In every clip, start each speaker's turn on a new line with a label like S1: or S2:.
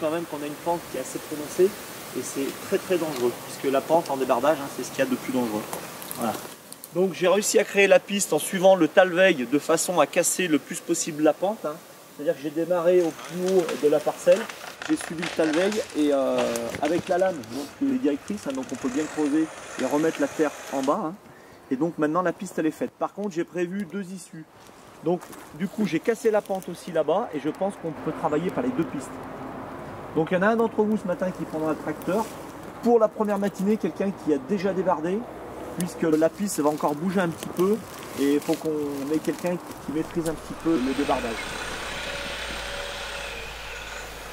S1: quand même qu'on a une pente qui est assez prononcée et c'est très très dangereux puisque la pente en débardage, hein, c'est ce qu'il y a de plus dangereux. Voilà. Donc j'ai réussi à créer la piste en suivant le talveil de façon à casser le plus possible la pente. hein. C'est-à-dire que j'ai démarré au plus haut de la parcelle, j'ai suivi le talveil et euh, avec la lame, donc les directrices, hein, donc on peut bien creuser et remettre la terre en bas. Et donc maintenant la piste elle est faite. Par contre j'ai prévu deux issues. Donc du coup j'ai cassé la pente aussi là-bas et je pense qu'on peut travailler par les deux pistes. Donc il y en a un d'entre vous ce matin qui prendra le tracteur. Pour la première matinée, quelqu'un qui a déjà débardé, puisque la piste va encore bouger un petit peu et il faut qu'on ait quelqu'un qui maîtrise un petit peu le débardage.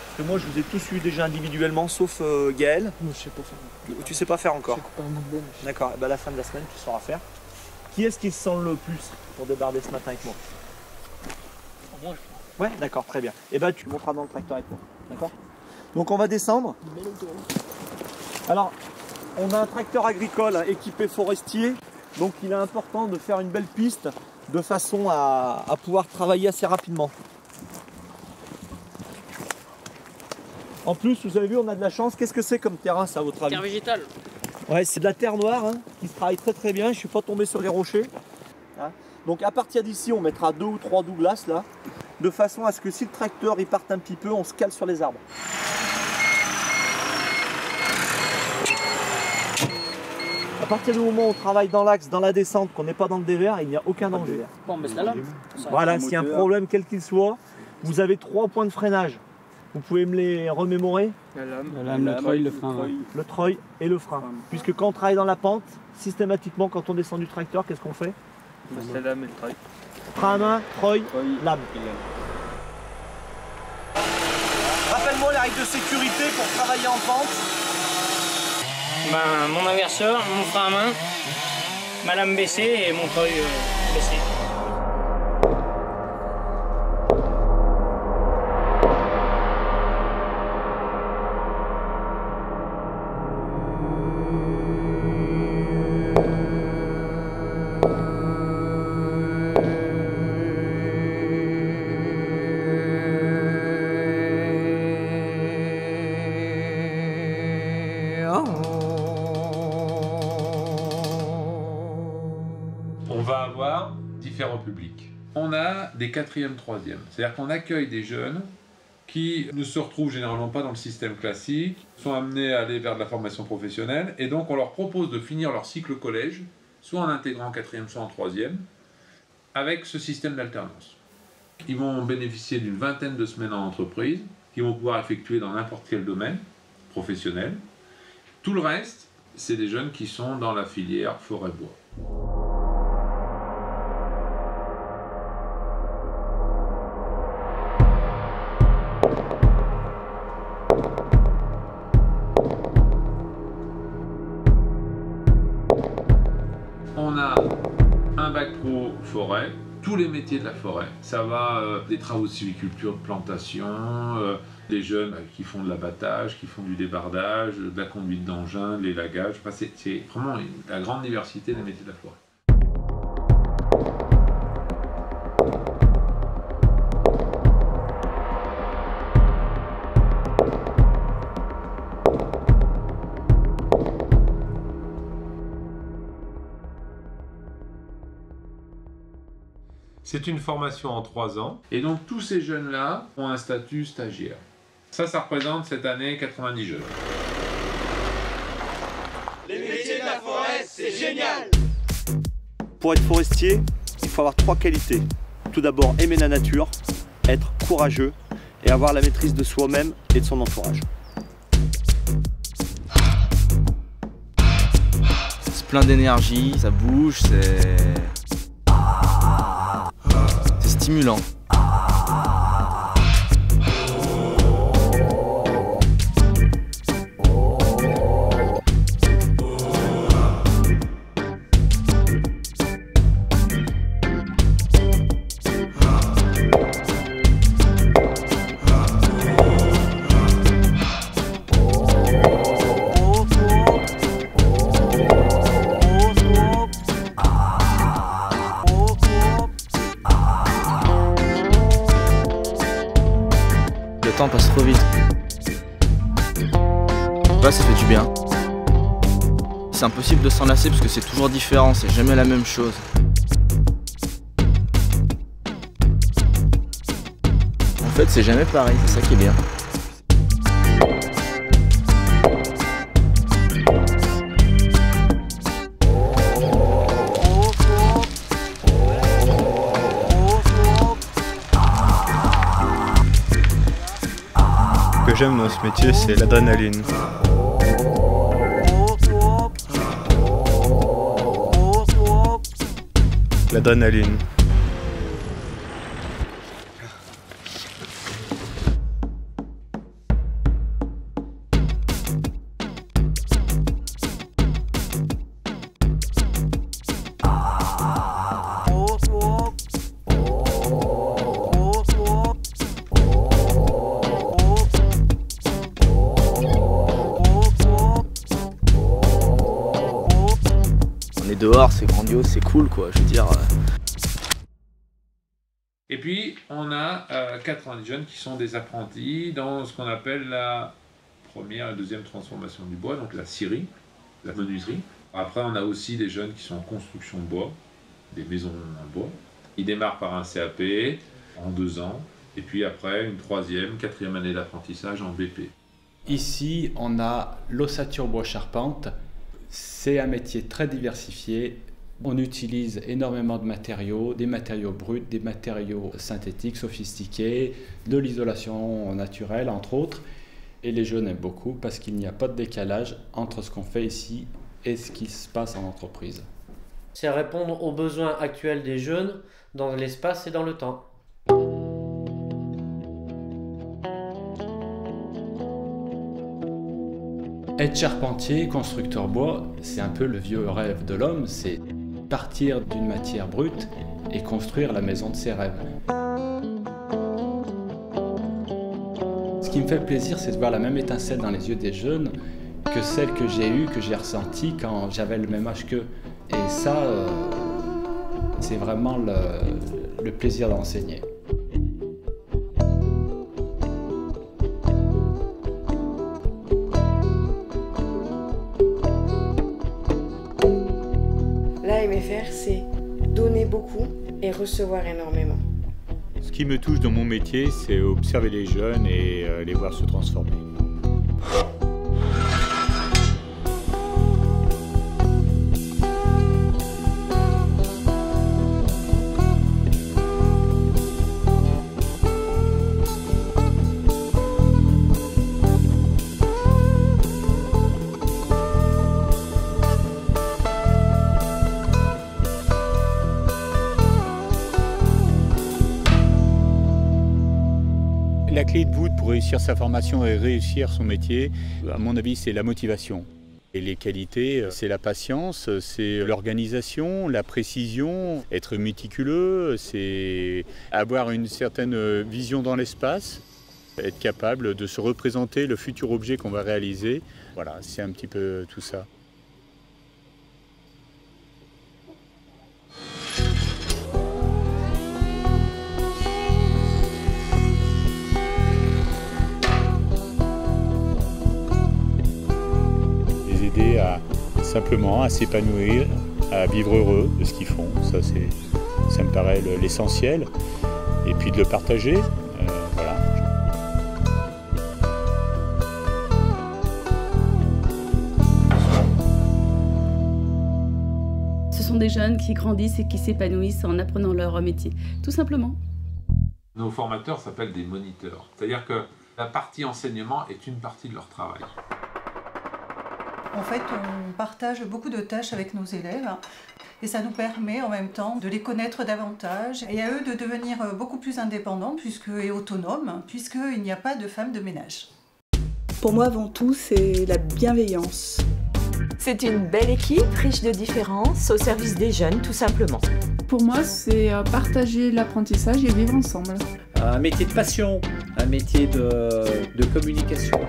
S1: Parce que moi je vous ai tous eu déjà individuellement sauf euh, Gaël.
S2: Moi, je sais pas faire.
S1: Tu, sais pas faire encore.
S2: Je.
S1: D'accord, et ben à la fin de la semaine tu sauras faire. Qui est-ce qui se sent le plus pour débarder ce matin avec moi?
S2: Moi,
S1: Ouais, d'accord, très bien. Et ben tu monteras dans le tracteur avec moi. D'accord? Donc on va descendre. Alors, on a un tracteur agricole équipé forestier, donc il est important de faire une belle piste de façon à, à pouvoir travailler assez rapidement. En plus, vous avez vu, on a de la chance. Qu'est-ce que c'est comme terrain, ça, à votre avis?
S2: Terre végétale.
S1: Ouais, c'est de la terre noire hein, qui se travaille très très bien. Je suis pas tombé sur les rochers. Hein? Donc à partir d'ici, on mettra deux ou trois douglas là, de façon à ce que si le tracteur il parte un petit peu, on se cale sur les arbres. À partir du moment où on travaille dans l'axe, dans la descente, qu'on n'est pas dans le dévers, il n'y a aucun danger.
S2: Bon, mais c'est la lame.
S1: Voilà, s'il y a un problème quel qu'il soit, vous avez trois points de freinage. Vous pouvez me les remémorer
S3: La lame,
S4: La lame, le treuil, le frein,
S1: le treuil et le frein. Puisque quand on travaille dans la pente, systématiquement quand on descend du tracteur, qu'est-ce qu'on fait
S3: C'est la lame et le treuil.
S1: Frein à main, treuil, lame. Rappelle-moi les règles de sécurité pour travailler en pente.
S2: Ben, mon inverseur, mon frein à main, ma lame baissée et mon treuil euh, baissé.
S5: On a des quatrièmes, troisièmes. C'est-à-dire qu'on accueille des jeunes qui ne se retrouvent généralement pas dans le système classique, sont amenés à aller vers de la formation professionnelle, et donc on leur propose de finir leur cycle collège, soit en intégrant en quatrième, soit en troisième, avec ce système d'alternance. Ils vont bénéficier d'une vingtaine de semaines en entreprise, qu'ils vont pouvoir effectuer dans n'importe quel domaine professionnel. Tout le reste, c'est des jeunes qui sont dans la filière forêt-bois. On a un bac pro forêt, tous les métiers de la forêt. Ça va euh, des travaux de sylviculture, de plantation, euh, des jeunes euh, qui font de l'abattage, qui font du débardage, de la conduite d'engins, de l'élagage. C'est vraiment la grande diversité des métiers de la forêt. C'est une formation en trois ans. Et donc tous ces jeunes-là ont un statut stagiaire. Ça, ça représente cette année 90 jeunes.
S1: Pour être forestier, il faut avoir trois qualités. Tout d'abord, aimer la nature, être courageux et avoir la maîtrise de soi-même et de son entourage.
S4: C'est plein d'énergie, ça bouge, c'est. Stimulant. Bien. C'est impossible de s'en lasser parce que c'est toujours différent, c'est jamais la même chose. En fait, c'est jamais pareil, c'est ça qui est bien.
S3: Ce que j'aime dans ce métier, c'est l'adrénaline. L'adrénaline.
S4: Dehors, c'est grandiose, c'est cool quoi, je veux dire. euh,
S5: Et puis, on a euh, 90 jeunes qui sont des apprentis dans ce qu'on appelle la première et deuxième transformation du bois, donc la scierie, la menuiserie. Après, on a aussi des jeunes qui sont en construction de bois, des maisons en bois. Ils démarrent par un CAP en deux ans, et puis après, une troisième, quatrième année d'apprentissage en BP.
S6: Ici, on a l'ossature bois charpente. C'est un métier très diversifié. On utilise énormément de matériaux, des matériaux bruts, des matériaux synthétiques sophistiqués, de l'isolation naturelle, entre autres. Et les jeunes aiment beaucoup parce qu'il n'y a pas de décalage entre ce qu'on fait ici et ce qui se passe en entreprise.
S7: C'est répondre aux besoins actuels des jeunes dans l'espace et dans le temps.
S6: Être charpentier, constructeur bois, c'est un peu le vieux rêve de l'homme, c'est partir d'une matière brute et construire la maison de ses rêves. Ce qui me fait plaisir, c'est de voir la même étincelle dans les yeux des jeunes que celle que j'ai eue, que j'ai ressentie quand j'avais le même âge qu'eux. Et ça, euh, c'est vraiment le, le plaisir d'enseigner.
S8: Énormément.
S9: Ce qui me touche dans mon métier, c'est observer les jeunes et euh, les voir se transformer. Réussir sa formation et réussir son métier, à mon avis, c'est la motivation. Et les qualités, c'est la patience, c'est l'organisation, la précision, être méticuleux, c'est avoir une certaine vision dans l'espace, être capable de se représenter le futur objet qu'on va réaliser. Voilà, c'est un petit peu tout ça. Simplement à s'épanouir, à vivre heureux de ce qu'ils font. Ça, c'est, ça me paraît le- l'essentiel. Et puis de le partager. euh, voilà.
S10: Ce sont des jeunes qui grandissent et qui s'épanouissent en apprenant leur métier, tout simplement.
S5: Nos formateurs s'appellent des moniteurs, c'est-à-dire que la partie enseignement est une partie de leur travail.
S11: En fait, on partage beaucoup de tâches avec nos élèves et ça nous permet en même temps de les connaître davantage et à eux de devenir beaucoup plus indépendants puisque, et autonomes puisqu'il n'y a pas de femmes de ménage.
S12: Pour moi, avant tout, c'est la bienveillance.
S13: C'est une belle équipe, riche de différences, au service des jeunes, tout simplement.
S14: Pour moi, c'est euh, partager l'apprentissage et vivre ensemble.
S15: Un métier de passion, un métier de, de communication.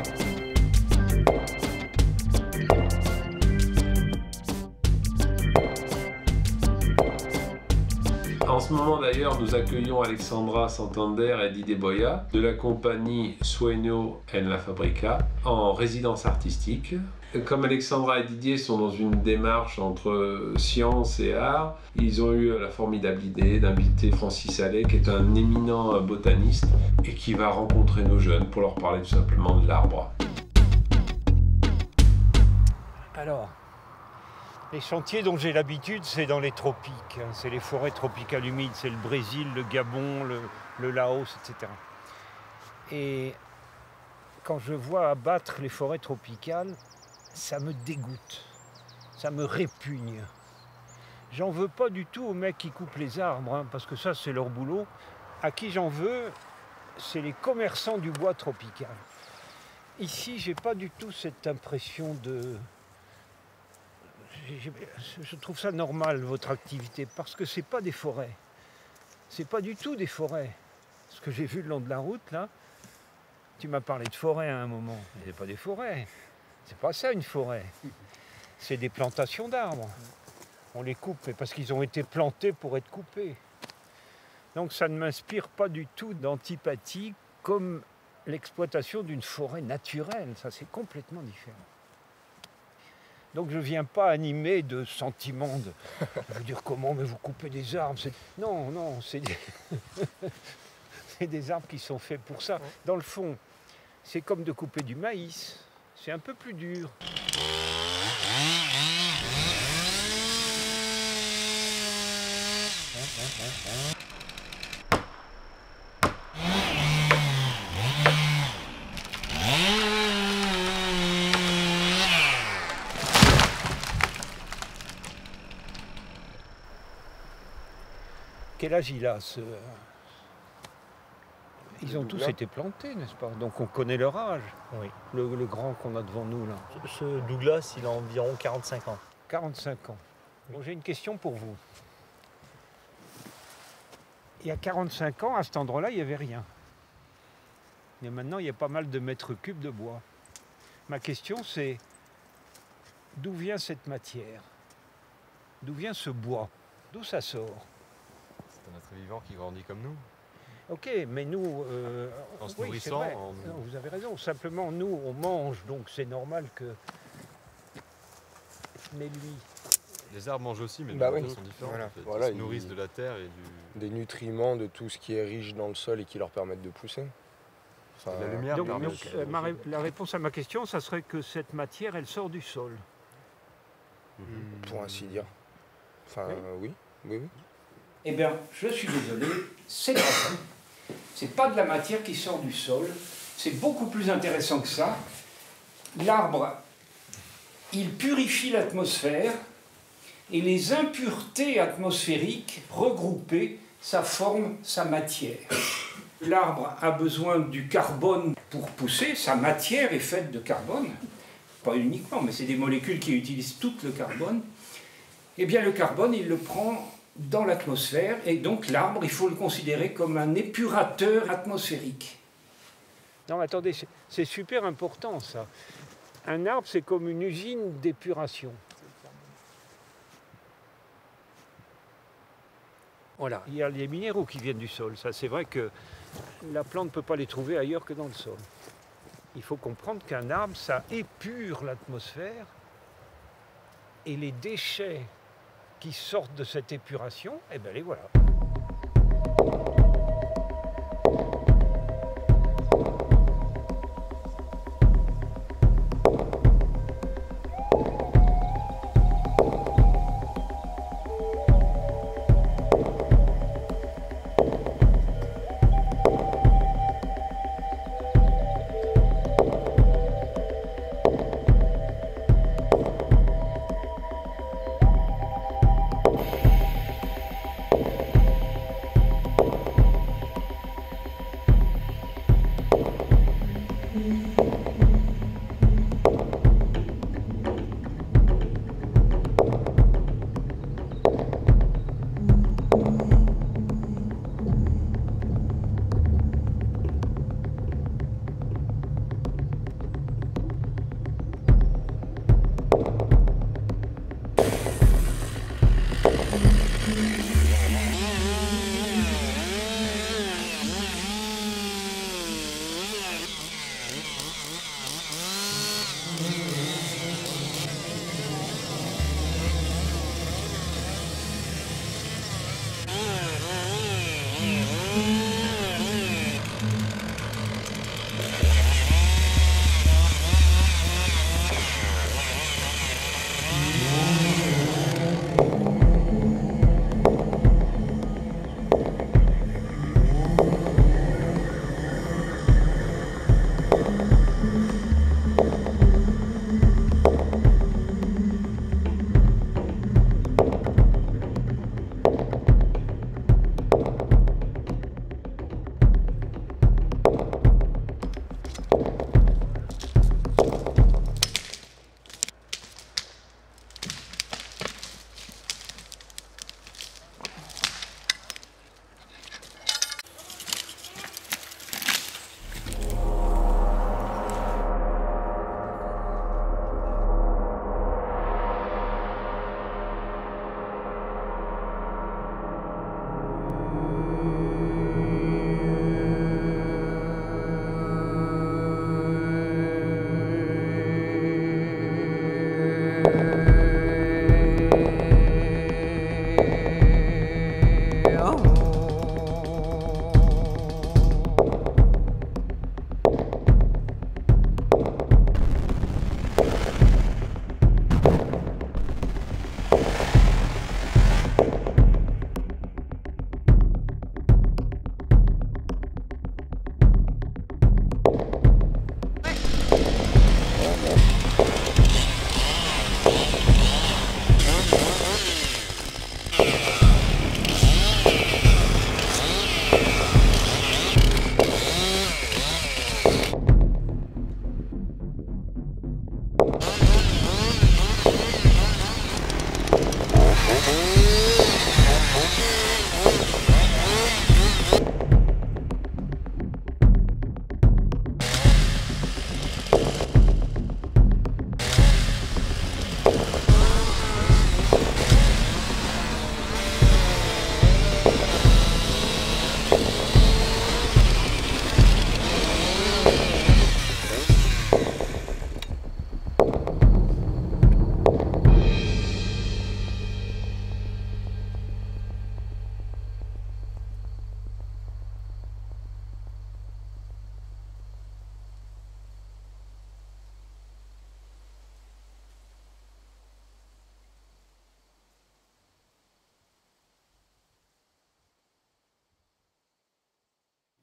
S5: Moment d'ailleurs, nous accueillons Alexandra Santander et Didier Boya de la compagnie Sueño en la Fabrica en résidence artistique. Comme Alexandra et Didier sont dans une démarche entre science et art, ils ont eu la formidable idée d'inviter Francis Allais, qui est un éminent botaniste et qui va rencontrer nos jeunes pour leur parler tout simplement de l'arbre.
S16: Alors, les chantiers dont j'ai l'habitude, c'est dans les tropiques. hein. C'est les forêts tropicales humides, c'est le Brésil, le Gabon, le, Laos, etc. Et quand je vois abattre les forêts tropicales, ça me dégoûte, ça me répugne. J'en veux pas du tout aux mecs qui coupent les arbres, hein, parce que ça c'est leur boulot. À qui j'en veux, c'est les commerçants du bois tropical. Ici, j'ai pas du tout cette impression de, je trouve ça normal votre activité parce que c'est pas des forêts. C'est pas du tout des forêts. Ce que j'ai vu le long de la route là, tu m'as parlé de forêt à un moment. Mais c'est pas des forêts. C'est pas ça une forêt. C'est des plantations d'arbres. On les coupe, mais parce qu'ils ont été plantés pour être coupés. Donc ça ne m'inspire pas du tout d'antipathie comme l'exploitation d'une forêt naturelle. Ça c'est complètement différent. Donc je ne viens pas animer de sentiments de veux dire comment mais vous coupez des arbres. Non, non, c'est des... c'est des arbres qui sont faits pour ça. Dans le fond, c'est comme de couper du maïs. C'est un peu plus dur. Quel âge il a ce... Ils ont tous été plantés, n'est-ce pas? Donc on connaît leur âge.
S1: Oui.
S16: Le, le grand qu'on a devant nous là.
S1: Ce Douglas, il a environ 45 ans.
S16: 45 ans. Bon, J'ai une question pour vous. Il y a 45 ans, à cet endroit-là, il n'y avait rien. Mais maintenant, il y a pas mal de mètres cubes de bois. Ma question, c'est d'où vient cette matière? D'où vient ce bois? D'où ça sort?
S17: Un être vivant qui grandit comme nous.
S16: Ok, mais nous... euh,
S17: En se
S16: oui,
S17: nourrissant,
S16: c'est vrai.
S17: en-
S16: Non, vous avez raison. Simplement, nous, on mange, donc c'est normal que... Mais lui...
S17: Les arbres mangent aussi, mais de
S18: Bah oui.
S17: sont différentes.
S18: Voilà.
S17: en fait.
S18: Voilà,
S17: ils se nourrissent
S18: ils-
S17: de la terre et du.
S18: Des nutriments, de tout ce qui est riche dans le sol et qui leur permettent de pousser. Enfin,
S17: la lumière
S16: Donc, donc, euh, ma ré- la réponse à ma question, ça serait que cette matière, elle sort du sol.
S18: Pour ainsi dire. Enfin, oui, oui, oui.
S16: Eh bien, je suis désolé, c'est pas ça. C'est pas de la matière qui sort du sol. C'est beaucoup plus intéressant que ça. L'arbre, il purifie l'atmosphère et les impuretés atmosphériques regroupées, ça forme sa matière. L'arbre a besoin du carbone pour pousser, sa matière est faite de carbone, pas uniquement, mais c'est des molécules qui utilisent tout le carbone. Eh bien, le carbone, il le prend dans l'atmosphère, et donc l'arbre, il faut le considérer comme un épurateur atmosphérique. Non, mais attendez, c'est- super important ça. Un arbre, c'est comme une usine d'épuration. Voilà, il y a les minéraux qui viennent du sol. Ça, c'est vrai que la plante ne peut pas les trouver ailleurs que dans le sol. Il faut comprendre qu'un arbre, ça épure l'atmosphère et les déchets qui sortent de cette épuration, eh bien les voilà.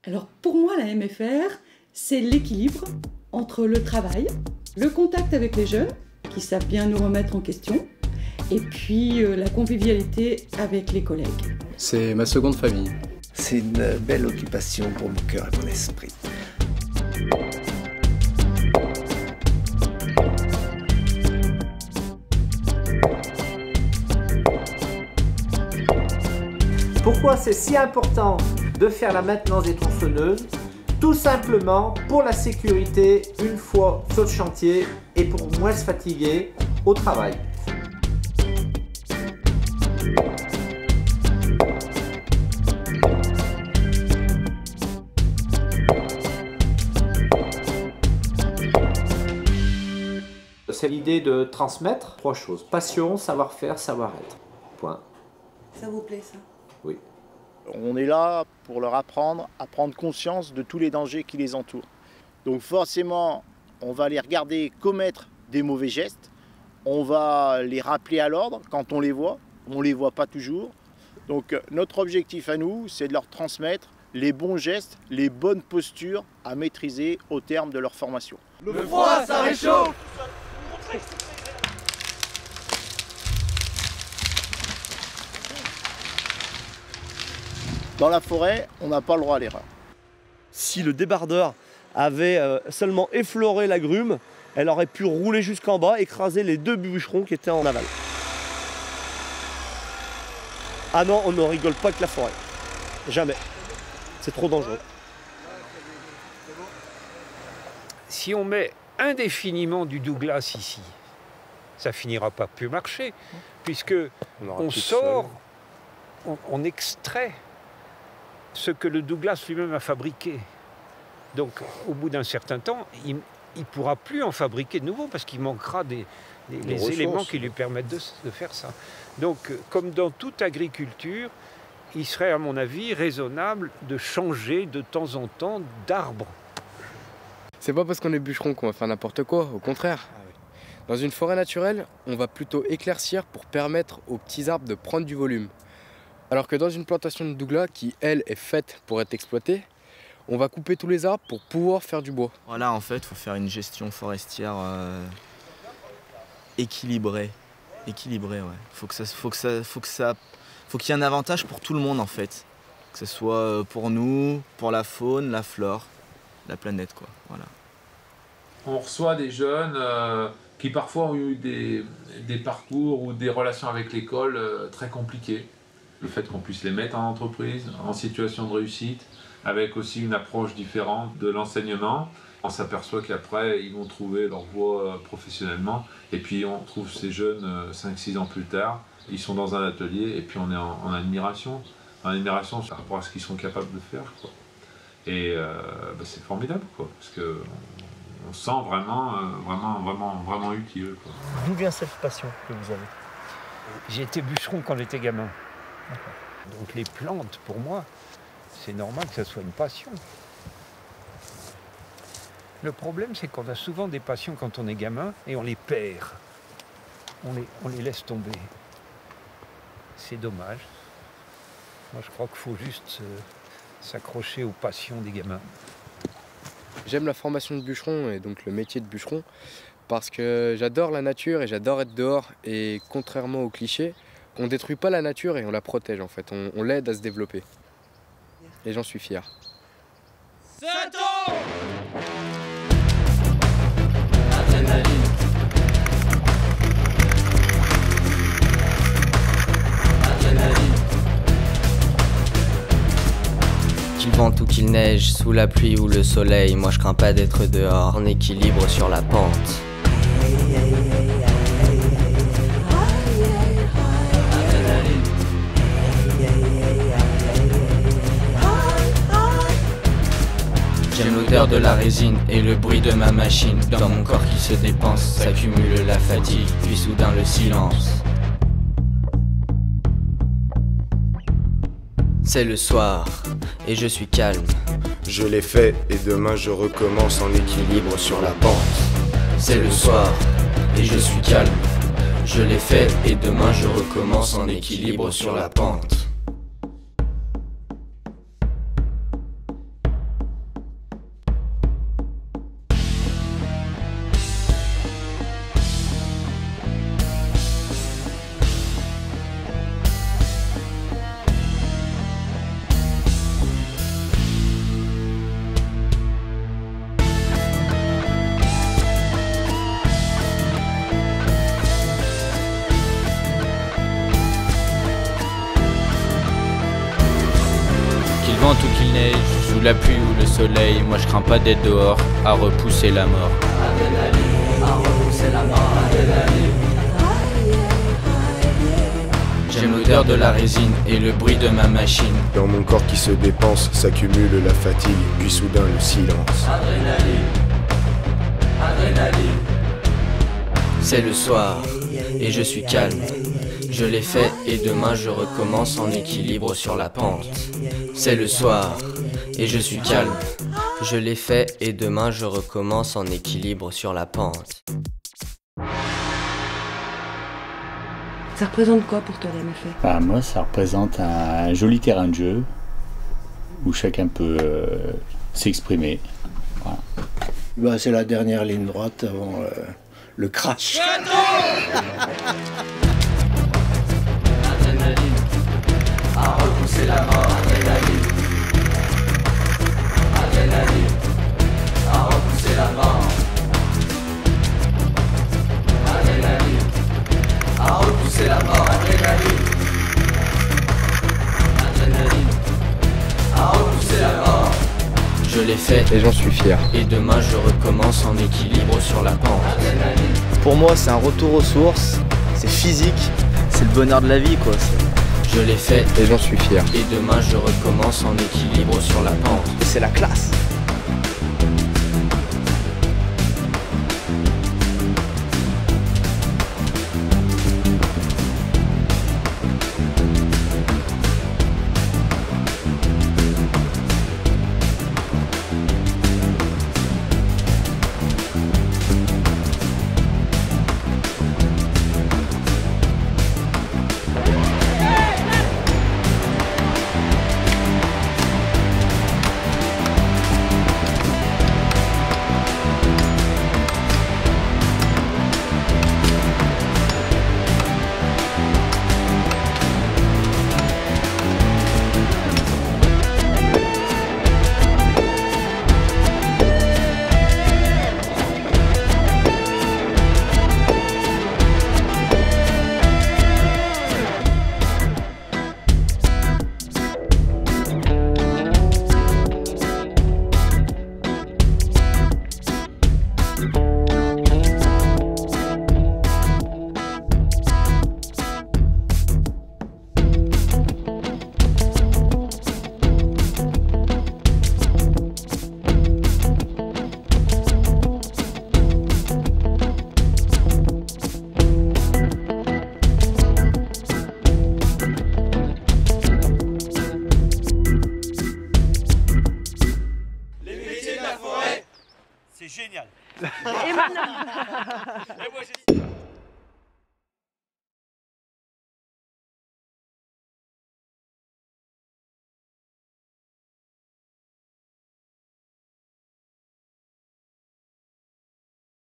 S19: Alors pour moi, la MFR, c'est l'équilibre entre le travail, le contact avec les jeunes, qui savent bien nous remettre en question, et puis euh, la convivialité avec les collègues.
S20: C'est ma seconde famille.
S21: C'est une belle occupation pour mon cœur et mon esprit.
S15: Pourquoi c'est si important de faire la maintenance des tronçonneuses Tout simplement pour la sécurité une fois sur le chantier et pour moins se fatiguer au travail. C'est l'idée de transmettre trois choses. Passion, savoir-faire, savoir-être. Point.
S8: Ça vous plaît ça?
S15: Oui.
S22: On est là pour leur apprendre à prendre conscience de tous les dangers qui les entourent. Donc forcément, on va les regarder commettre des mauvais gestes, on va les rappeler à l'ordre quand on les voit, on ne les voit pas toujours. Donc notre objectif à nous, c'est de leur transmettre les bons gestes, les bonnes postures à maîtriser au terme de leur formation.
S1: Le froid, ça réchauffe
S22: Dans la forêt, on n'a pas le droit à l'erreur.
S1: Si le débardeur avait euh, seulement effleuré la grume, elle aurait pu rouler jusqu'en bas, écraser les deux bûcherons qui étaient en aval. Ah non, on ne rigole pas avec la forêt. Jamais. C'est trop dangereux.
S16: Si on met indéfiniment du Douglas ici, ça finira pas plus marcher, puisque on, sort, on, on extrait ce que le Douglas lui-même a fabriqué. Donc, au bout d'un certain temps, il ne pourra plus en fabriquer de nouveau parce qu'il manquera des, des-
S18: Des
S16: les
S18: ressources.
S16: éléments qui lui permettent de, de faire ça. Donc, euh, comme dans toute agriculture, il serait, à mon avis, raisonnable de changer de temps en temps d'arbre.
S20: C'est pas parce qu'on est bûcheron qu'on va faire n'importe quoi, au contraire. Dans une forêt naturelle, on va plutôt éclaircir pour permettre aux petits arbres de prendre du volume. Alors que dans une plantation de Douglas, qui elle est faite pour être exploitée, on va couper tous les arbres pour pouvoir faire du bois.
S4: Voilà, en fait, il faut faire une gestion forestière euh, équilibrée. Équilibrée, ouais. Faut que ça, faut que ça, faut que ça, faut qu'il y ait un avantage pour tout le monde en fait. Que ce soit euh, pour nous, pour la faune, la flore, la planète, quoi. Voilà.
S5: On reçoit des jeunes euh, qui parfois ont eu des, des parcours ou des relations avec l'école euh, très compliquées. Le fait qu'on puisse les mettre en entreprise, en situation de réussite, avec aussi une approche différente de l'enseignement, on s'aperçoit qu'après, ils vont trouver leur voie euh, professionnellement. Et puis on trouve ces jeunes 5-6 ans plus tard, ils sont dans un atelier et puis on est en, admiration. En admiration par rapport à ce qu'ils sont capables de faire. Et euh, bah, c'est formidable, parce que on, sent vraiment, euh, vraiment, vraiment, vraiment utile.
S1: D'où vient cette passion que vous avez?
S16: J'ai été bûcheron quand j'étais gamin. Donc les plantes, pour moi, c'est normal que ça soit une passion. Le problème, c'est qu'on a souvent des passions quand on est gamin et on les perd. On les, laisse tomber. C'est dommage. Moi, je crois qu'il faut juste euh, s'accrocher aux passions des gamins.
S20: J'aime la formation de bûcheron et donc le métier de bûcheron parce que j'adore la nature et j'adore être dehors. Et contrairement aux clichés, on détruit pas la nature et on la protège en fait. On, on l'aide à se développer. Et j'en suis fier.
S23: Qu'il vente ou qu'il neige, sous la pluie ou le soleil, moi je crains pas d'être dehors, en équilibre sur la pente. J'aime l'odeur de la résine et le bruit de ma machine. Dans mon corps qui se dépense, s'accumule la fatigue, puis soudain le silence. C'est le soir, et je suis calme.
S18: Je l'ai fait et demain je recommence en équilibre sur la pente.
S23: C'est le soir, et je suis calme. Je l'ai fait, et demain je recommence en équilibre sur la pente. Sous la pluie ou le soleil, moi je crains pas d'être dehors, à repousser la mort. J'aime l'odeur de la résine et le bruit de ma machine.
S18: Dans mon corps qui se dépense, s'accumule la fatigue, puis soudain le silence.
S23: C'est le soir et je suis calme. Je l'ai fait et demain je recommence en équilibre sur la pente. C'est le soir et je suis calme. Je l'ai fait et demain je recommence en équilibre sur la pente.
S8: Ça représente quoi pour toi la MFR
S9: Bah, moi, ça représente un joli terrain de jeu où chacun peut euh, s'exprimer. Voilà.
S21: Bah, c'est la dernière ligne droite avant euh, le crash.
S23: À repousser la mort, adrénaline. Adrénaline. À repousser la mort. Adrénaline. À repousser la mort, adrénaline. Adrénaline. À repousser la mort. Je l'ai fait
S20: Et j'en suis fier.
S23: et demain je recommence en équilibre sur la pente.
S4: Pour moi, c'est un retour aux sources, c'est physique, c'est le bonheur de la vie, quoi.
S23: Je l'ai fait
S20: Et j'en suis fier.
S23: et demain je recommence en équilibre sur la pente.
S4: Et c'est la classe.